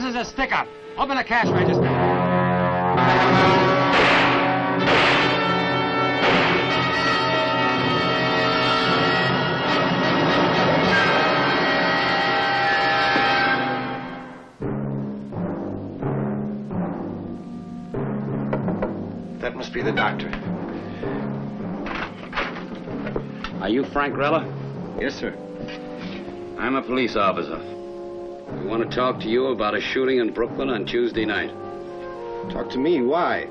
This is a stick-up. Open the cash register. That must be the doctor. Are you Frank Rella? Yes, sir. I'm a police officer. Want to talk to you about a shooting in Brooklyn on Tuesday night. Talk to me. Why?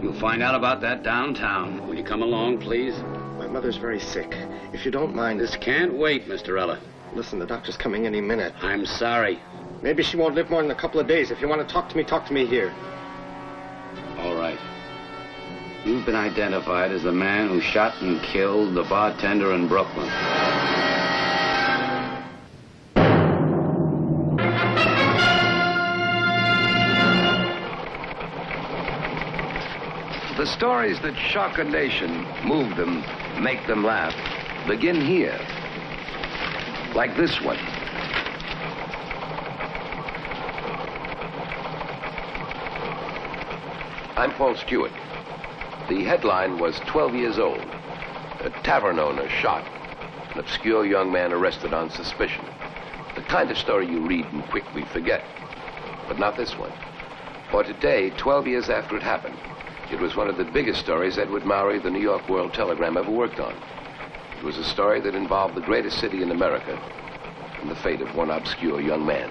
You'll find out about that downtown. Will you come along, please? My mother's very sick. If you don't mind, This can't wait, Mr. Rella. listen, the doctor's coming any minute. I'm sorry. Maybe she won't live more than a couple of days. If you want to talk to me, talk to me here. All right. You've been identified as the man who shot and killed the bartender in Brooklyn. Stories that shock a nation, move them, make them laugh, begin here. Like this one. I'm Paul Stewart. The headline was 12 years old. A tavern owner shot. An obscure young man arrested on suspicion. The kind of story you read and quickly forget. But not this one. For today, 12 years after it happened, it was one of the biggest stories Edward Mowery, the New York World Telegram, ever worked on. It was a story that involved the greatest city in America and the fate of one obscure young man.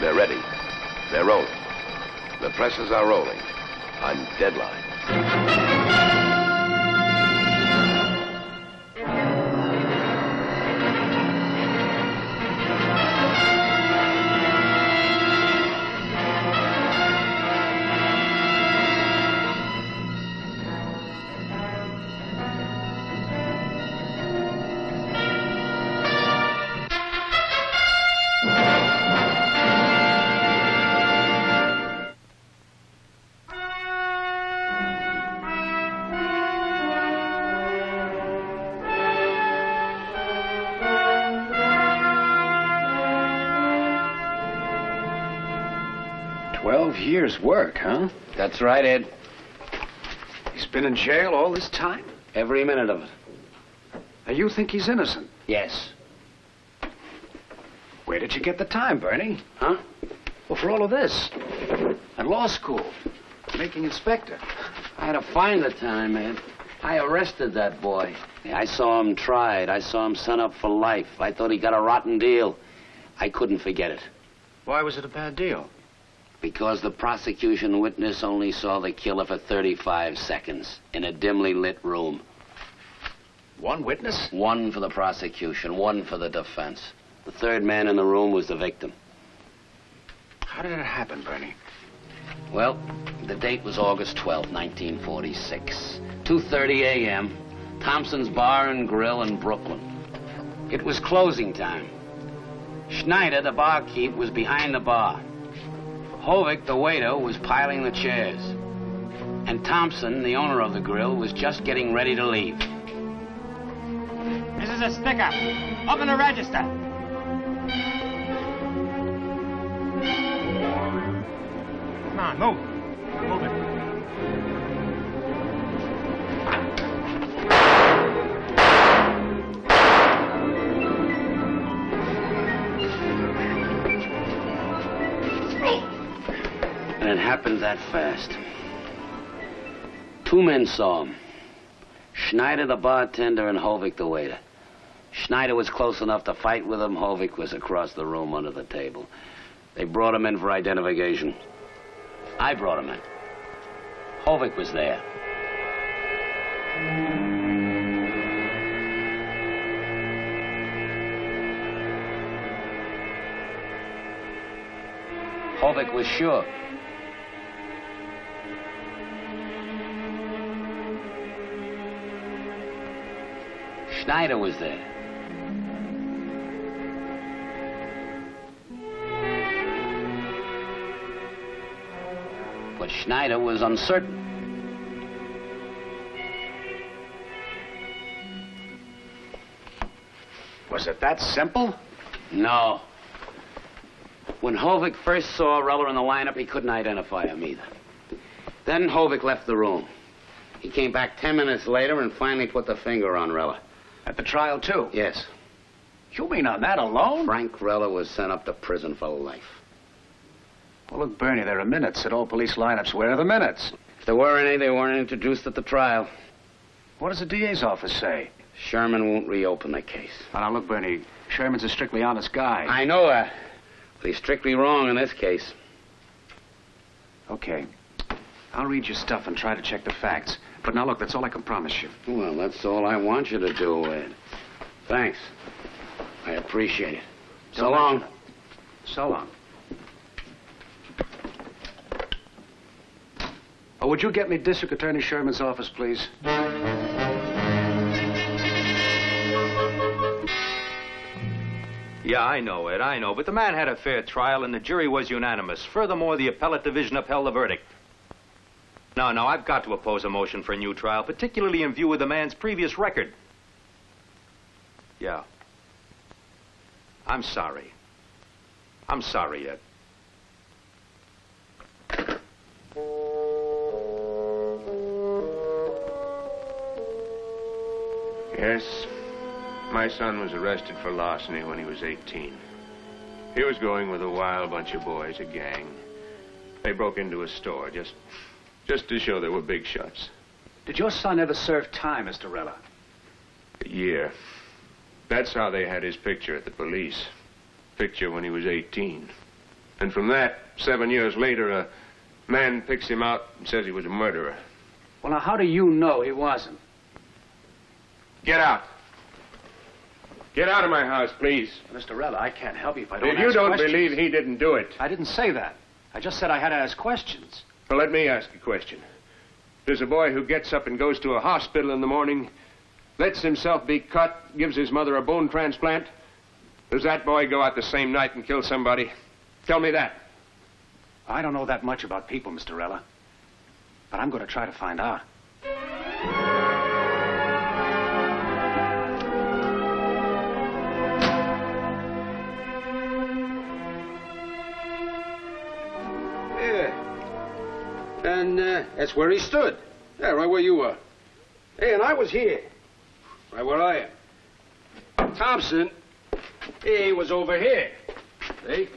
They're ready. They're rolling. The presses are rolling on deadline. Years' work, huh? That's right, Ed. He's been in jail all this time? Every minute of it. Now, you think he's innocent? Yes. Where did you get the time, Bernie? Huh? Well, for all of this. At law school. Making inspector. I had to find the time, Ed. I arrested that boy. I saw him tried. I saw him sent up for life. I thought he got a rotten deal. I couldn't forget it. Why was it a bad deal? Because the prosecution witness only saw the killer for 35 seconds in a dimly lit room. One witness? One for the prosecution, one for the defense. The third man in the room was the victim. How did it happen, Bernie? Well, the date was August 12, 1946. 2.30 a.m., Thompson's Bar and Grill in Brooklyn. It was closing time. Schneider, the barkeep, was behind the bar. Hovick, the waiter, was piling the chairs. And Thompson, the owner of the grill, was just getting ready to leave. This is a stick-up. Open the register. Come on, move. Move happened that fast. Two men saw him. Schneider, the bartender, and Hovick, the waiter. Schneider was close enough to fight with him. Hovick was across the room under the table. They brought him in for identification. I brought him in. Hovick was there. Hovick was sure. Schneider was there. But Schneider was uncertain. Was it that simple? No. When Hovick first saw Rella in the lineup, he couldn't identify him either. Then Hovick left the room. He came back ten minutes later and finally put the finger on Rella. At the trial, too. Yes, You mean on that alone? Frank Rella was sent up to prison for life. Well, look, Bernie, there are minutes at all police lineups. Where are the minutes? If there were any, they weren't introduced at the trial. What does the DA's office say? Sherman won't reopen the case. Now, now, look, Bernie, Sherman's a strictly honest guy. I know that. But he's strictly wrong in this case. Okay. I'll read your stuff and try to check the facts. But now, look, that's all I can promise you. Well, that's all I want you to do, Ed. Thanks. I appreciate it. So Don't long. mention. So long. Oh, would you get me District Attorney Sherman's office, please? Yeah, I know, Ed, I know. But the man had a fair trial and the jury was unanimous. Furthermore, the appellate division upheld the verdict. No, no, I've got to oppose a motion for a new trial, particularly in view of the man's previous record. Yeah. I'm sorry. I'm sorry, Ed. Yes. My son was arrested for larceny when he was 18. He was going with a wild bunch of boys, a gang. They broke into a store just just to show they were big shots. Did your son ever serve time, Mr. Rella? A year. That's how they had his picture at the police. Picture when he was 18. And from that, seven years later, a man picks him out and says he was a murderer. Well, now, how do you know he wasn't? Get out. Get out of my house, please. Mr. Rella, I can't help you if I don't If you don't questions. believe he didn't do it, I didn't say that. I just said I had to ask questions. Well, let me ask a question. There's a boy who gets up and goes to a hospital in the morning, lets himself be cut, gives his mother a bone transplant. Does that boy go out the same night and kill somebody? Tell me that. I don't know that much about people, Mr. Rella. But I'm going to try to find out. That's where he stood. Yeah, right where you were. Hey, and I was here. Right where I am. Thompson, he was over here. See?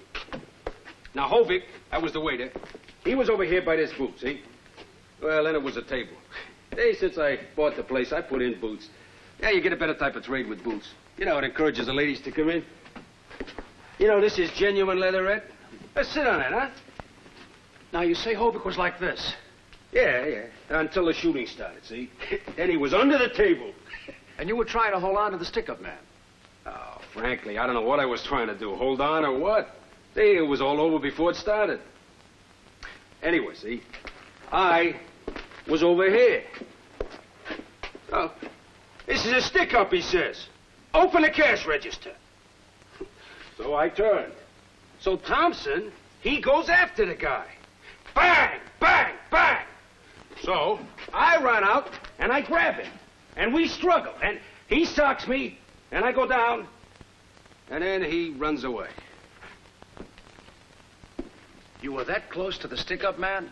Now, Hovick, that was the waiter. He was over here by this booth, see? Well, then it was a table. Hey, since I bought the place, I put in boots. Yeah, you get a better type of trade with boots. You know, it encourages the ladies to come in. You know, this is genuine leatherette. Let's sit on it, huh? Now, you say Hovick was like this. Yeah, yeah. Until the shooting started, see? then he was under the table. And you were trying to hold on to the stick-up man. Oh, frankly, I don't know what I was trying to do. Hold on or what? See, it was all over before it started. Anyway, see, I was over here. Oh, this is a stick-up, he says. Open the cash register. So I turned. So Thompson, he goes after the guy. Bang, bang, bang. So I run out and I grab him. And we struggle. And he socks me, and I go down, and then he runs away. You were that close to the stick-up man?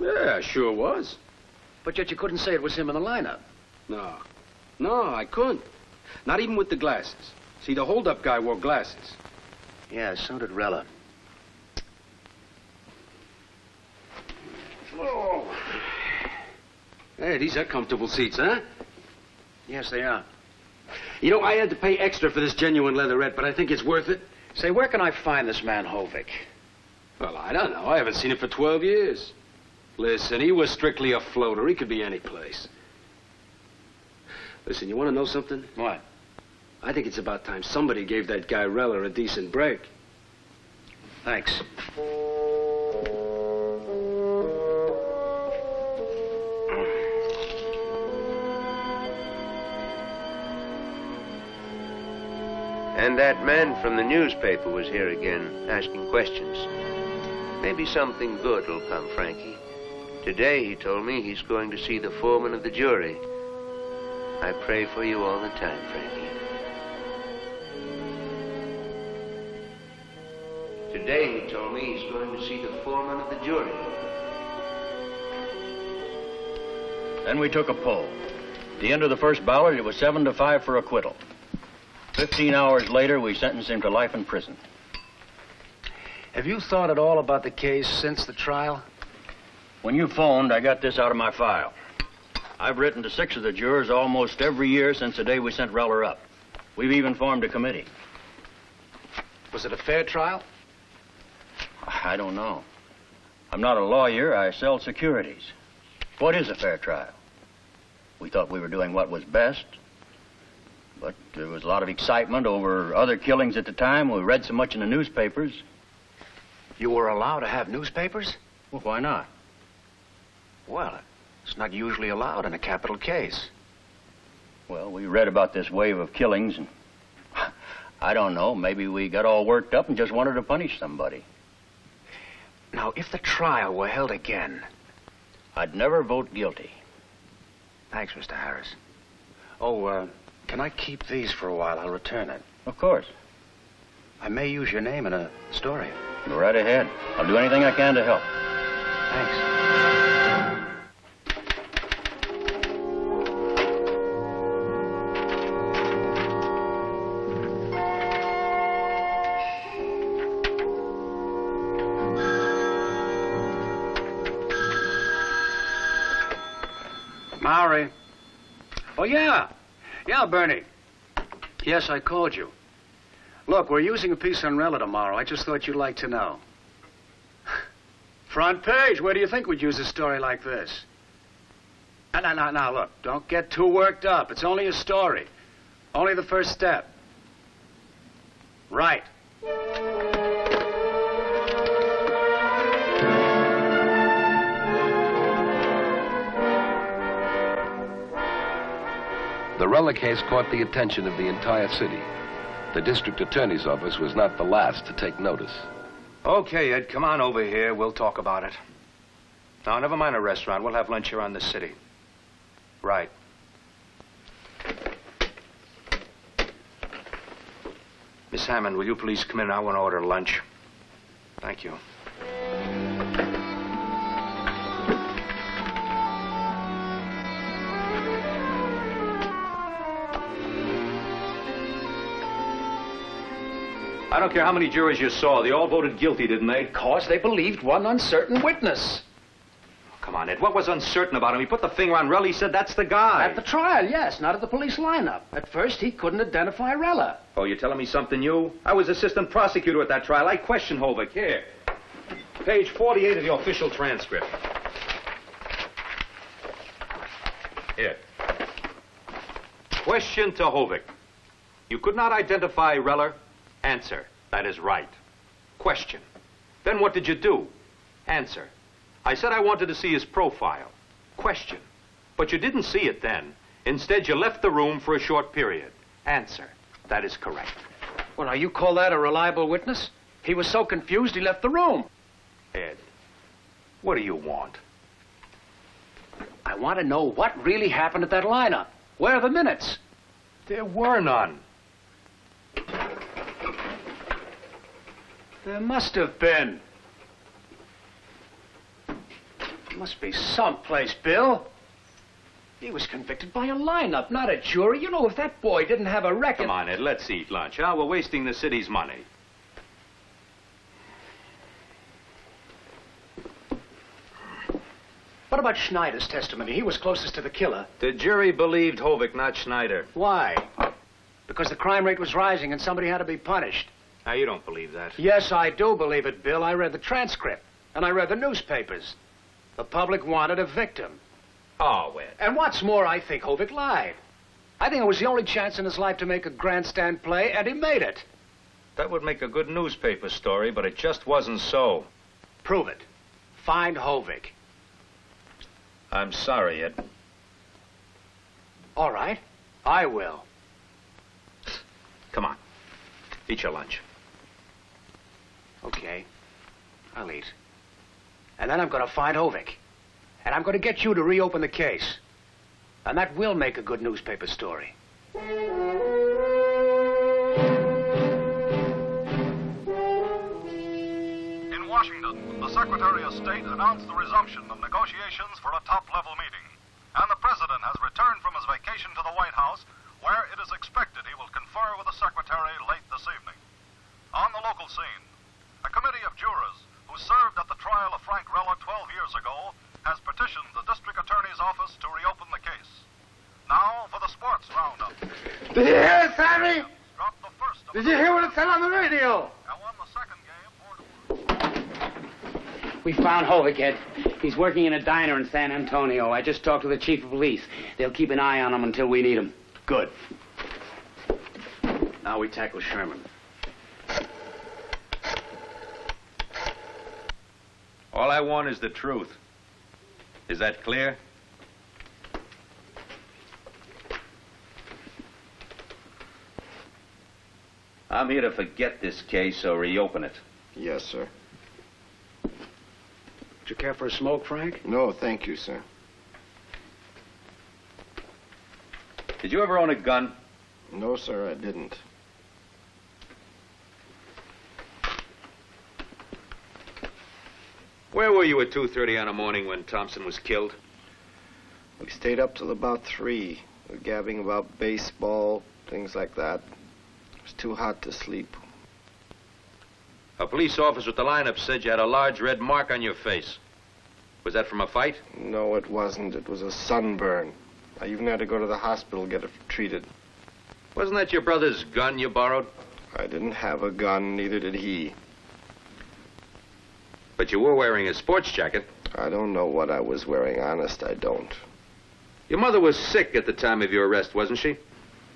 Yeah, sure was. But yet you couldn't say it was him in the lineup. No. No, I couldn't. Not even with the glasses. See, the hold-up guy wore glasses. Yeah, so did Rella. Oh. Hey, these are comfortable seats, huh? Yes, they are. You know, I had to pay extra for this genuine leatherette, but I think it's worth it. Say, where can I find this man Hovick? Well, I don't know. I haven't seen him for 12 years. Listen, he was strictly a floater. He could be any place. Listen, you want to know something? What? I think it's about time somebody gave that guy Rella a decent break. Thanks. And that man from the newspaper was here again, asking questions. Maybe something good will come, Frankie. Today, he told me, he's going to see the foreman of the jury. I pray for you all the time, Frankie. Today, he told me he's going to see the foreman of the jury. Then we took a poll. At the end of the first ballot, it was seven to five for acquittal. Fifteen hours later, we sentenced him to life in prison. Have you thought at all about the case since the trial? When you phoned, I got this out of my file. I've written to six of the jurors almost every year since the day we sent Rella up. We've even formed a committee. Was it a fair trial? I don't know. I'm not a lawyer. I sell securities. What is a fair trial? We thought we were doing what was best. But there was a lot of excitement over other killings at the time. We read so much in the newspapers. You were allowed to have newspapers? Well, why not? Well, it's not usually allowed in a capital case. Well, we read about this wave of killings, and I don't know. Maybe we got all worked up and just wanted to punish somebody. Now, if the trial were held again, I'd never vote guilty. Thanks, Mr. Harris. Oh, uh, can I keep these for a while? I'll return it. Of course. I may use your name in a story. Go right ahead. I'll do anything I can to help. Thanks. Bernie. Yes, I called you. Look, we're using a piece on Rella tomorrow. I just thought you'd like to know. Front page. Where do you think we'd use a story like this? Now, now, now, look. Don't get too worked up. It's only a story. Only the first step. Right. The case caught the attention of the entire city. The district attorney's office was not the last to take notice. Okay, Ed, come on over here. We'll talk about it. Now, never mind a restaurant. We'll have lunch here on the city. Right. Miss Hammond, will you please come in? I want to order lunch. Thank you. I don't care how many jurors you saw. They all voted guilty, didn't they? Because they believed one uncertain witness. Oh, come on, Ed. What was uncertain about him? He put the finger on Rella. He said, that's the guy. At the trial, yes, not at the police lineup. At first, he couldn't identify Rella. Oh, you're telling me something new? I was assistant prosecutor at that trial. I questioned Hovick. Here. Page 48 of the official transcript. Here. Question to Hovick. You could not identify Rella? Answer. That is right. Question. Then what did you do? Answer. I said I wanted to see his profile. Question. But you didn't see it then. Instead, you left the room for a short period. Answer. That is correct. Well, now, you call that a reliable witness? He was so confused he left the room. Ed, what do you want? I want to know what really happened at that lineup. Where are the minutes? There were none. There must have been. There Must be someplace, Bill. He was convicted by a lineup, not a jury. You know, if that boy didn't have a record... Come on, Ed, let's eat lunch, huh? We're wasting the city's money. What about Schneider's testimony? He was closest to the killer. The jury believed Hovick, not Schneider. Why? Because the crime rate was rising and somebody had to be punished. Now, you don't believe that. Yes, I do believe it, Bill. I read the transcript, and I read the newspapers. The public wanted a victim. Oh, Ed. And what's more, I think Hovick lied. I think it was the only chance in his life to make a grandstand play, and he made it. That would make a good newspaper story, but it just wasn't so. Prove it. Find Hovick. I'm sorry, Ed. All right. I will. Come on. Eat your lunch. Okay. I'll eat. And then I'm going to find Hovick. And I'm going to get you to reopen the case. And that will make a good newspaper story. In Washington, the Secretary of State announced the resumption of negotiations for a top-level meeting. And the President has returned from his vacation to the White House, where it is expected he will confer with the Secretary late this evening. On the local scene, a committee of jurors who served at the trial of Frank Rella 12 years ago has petitioned the District Attorney's Office to reopen the case. Now for the sports roundup. Did you hear it, Sammy? The first of Did you hear what it said on the radio? and won the second game four to We found Hovick, He's working in a diner in San Antonio. I just talked to the chief of police. They'll keep an eye on him until we need him. Good. Now we tackle Sherman. All I want is the truth. Is that clear? I'm here to forget this case or reopen it. Yes, sir. Would you care for a smoke, Frank? No, thank you, sir. Did you ever own a gun? No, sir, I didn't. Where were you at 2.30 on a morning when Thompson was killed? We stayed up till about three, gabbing about baseball, things like that. It was too hot to sleep. A police officer at the lineup said you had a large red mark on your face. Was that from a fight? No, it wasn't. It was a sunburn. I even had to go to the hospital to get it treated. Wasn't that your brother's gun you borrowed? I didn't have a gun, neither did he. But you were wearing a sports jacket. I don't know what I was wearing, honest, I don't. Your mother was sick at the time of your arrest, wasn't she?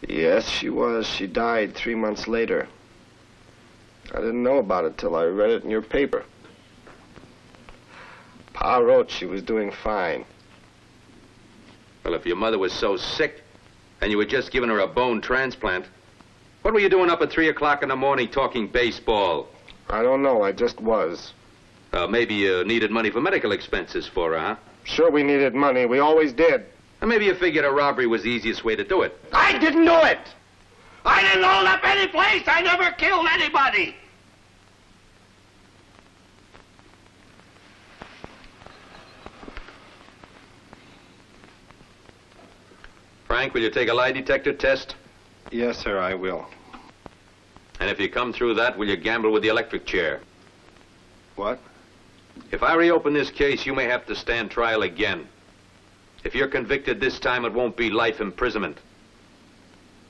Yes, she was. She died three months later. I didn't know about it till I read it in your paper. Pa wrote she was doing fine. Well, if your mother was so sick and you had just given her a bone transplant, what were you doing up at 3 o'clock in the morning talking baseball? I don't know, I just was. Uh, maybe you needed money for medical expenses for her, huh? Sure, we needed money. We always did. Or maybe you figured a robbery was the easiest way to do it. I didn't do it! I didn't hold up any place! I never killed anybody! Frank, will you take a lie detector test? Yes, sir, I will. And if you come through that, will you gamble with the electric chair? What? If I reopen this case, you may have to stand trial again. If you're convicted this time, it won't be life imprisonment.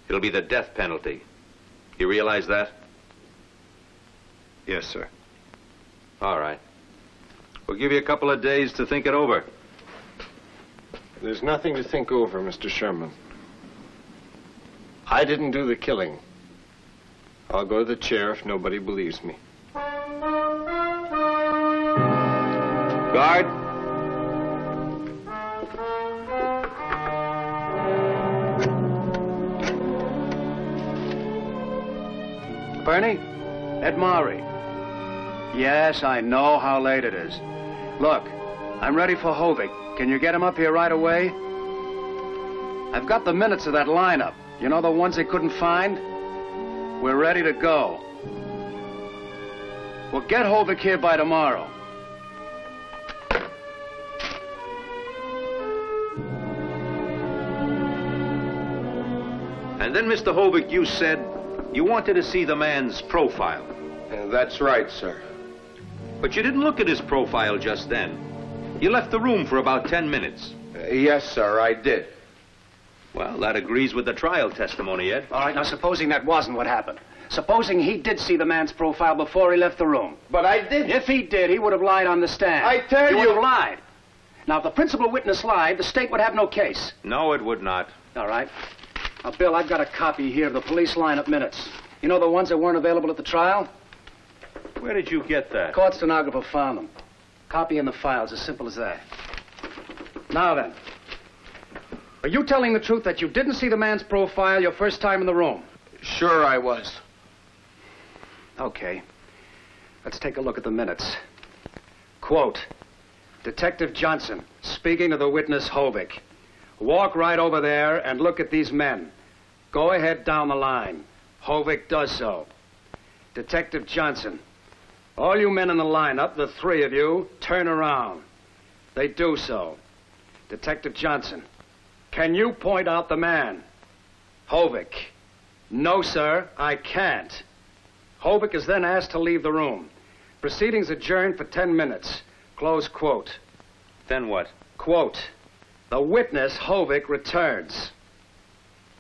It'll be the death penalty. You realize that? Yes, sir. All right. We'll give you a couple of days to think it over. There's nothing to think over, Mr. Sherman. I didn't do the killing. I'll go to the chair if nobody believes me. Guard. Bernie? Ed Maury. Yes, I know how late it is. Look, I'm ready for Hovick. Can you get him up here right away? I've got the minutes of that lineup. You know the ones they couldn't find? We're ready to go. Well, get Hovick here by tomorrow. Then, Mr. Hovick, you said you wanted to see the man's profile. Uh, that's right, sir. But you didn't look at his profile just then. You left the room for about ten minutes. Uh, yes, sir, I did. Well, that agrees with the trial testimony, Ed. All right, now supposing that wasn't what happened. Supposing he did see the man's profile before he left the room. But I didn't. If he did, he would have lied on the stand. I tell he you- would have lied. Now, if the principal witness lied, the state would have no case. No, it would not. All right. Now, Bill, I've got a copy here of the police lineup minutes. You know the ones that weren't available at the trial? Where did you get that? Court stenographer found them. Copy in the files, as simple as that. Now then, are you telling the truth that you didn't see the man's profile your first time in the room? Sure I was. Okay. Let's take a look at the minutes. Quote, Detective Johnson, speaking to the witness Hovick. Walk right over there and look at these men. Go ahead down the line. Hovick does so. Detective Johnson, All you men in the lineup, the three of you, turn around. They do so. Detective Johnson, can you point out the man? Hovick. No, sir, I can't. Hovick is then asked to leave the room. Proceedings adjourned for ten minutes. Close quote. Then what? Quote. The witness, Hovick, returns.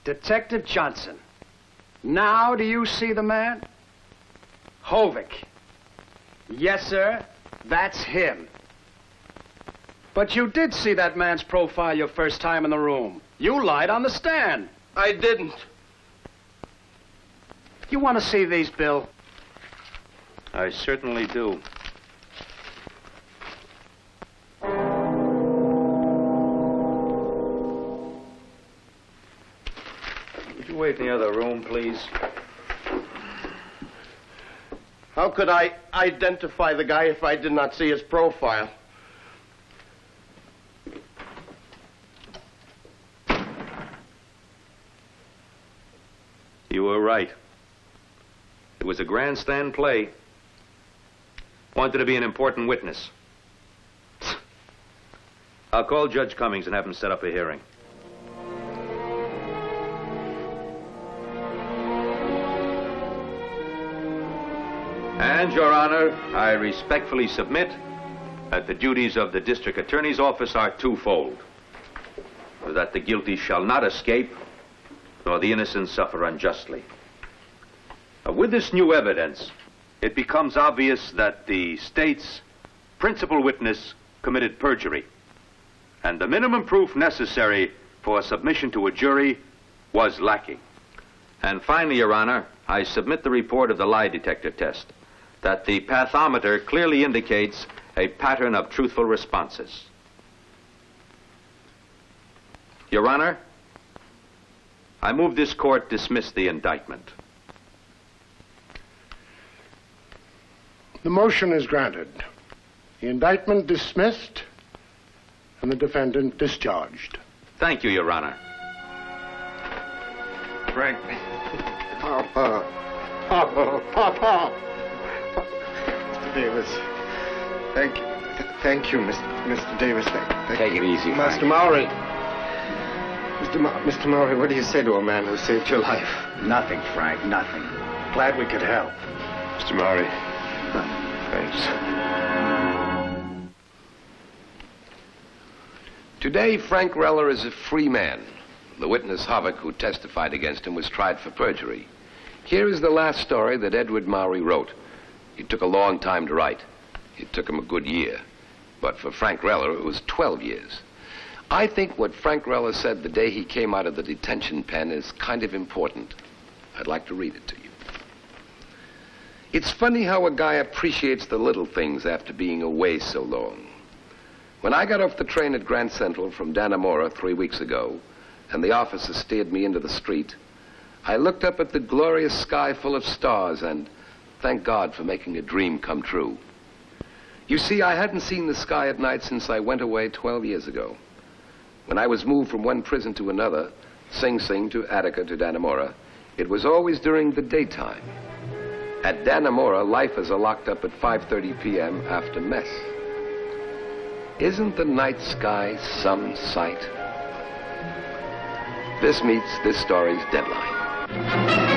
Detective Johnson, now do you see the man? Hovick. Yes, sir, that's him. But you did see that man's profile your first time in the room. You lied on the stand. I didn't. You want to see these, Bill? I certainly do. You wait in the other room, please? How could I identify the guy if I did not see his profile? You were right. It was a grandstand play. Wanted to be an important witness. I'll call Judge Cummings and have him set up a hearing. And, Your Honor, I respectfully submit that the duties of the District Attorney's Office are twofold. That the guilty shall not escape, nor the innocent suffer unjustly. Uh, with this new evidence, it becomes obvious that the state's principal witness committed perjury, and the minimum proof necessary for submission to a jury was lacking. And finally, Your Honor, I submit the report of the lie detector test that the pathometer clearly indicates a pattern of truthful responses. Your Honor, I move this court dismiss the indictment. The motion is granted. The indictment dismissed and the defendant discharged. Thank you, Your Honor. Frank. Papa. Papa. Papa. Mr. Davis. Thank you. Th- Thank you, Mr. Mr. Davis. Thank, thank Take it easy, Master Frank. Mr. Ma- Mr. Maury, what do you say to a man who saved your life? Nothing, Frank, nothing. Glad we could help. Mr. Maury. Thanks. Today, Frank Rella is a free man. The witness, Hovick, who testified against him, was tried for perjury. Here is the last story that Edward Maury wrote. It took a long time to write. It took him a good year. But for Frank Rella, it was 12 years. I think what Frank Rella said the day he came out of the detention pen is kind of important. I'd like to read it to you. It's funny how a guy appreciates the little things after being away so long. When I got off the train at Grand Central from Dannemora three weeks ago, and the officer steered me into the street, I looked up at the glorious sky full of stars and thanked God for making a dream come true. You see, I hadn't seen the sky at night since I went away 12 years ago. When I was moved from one prison to another, Sing Sing to Attica to Dannemora, it was always during the daytime. At Dannemora, lifers are locked up at 5.30 p.m. after mess. Isn't the night sky some sight? This meets this story's deadline.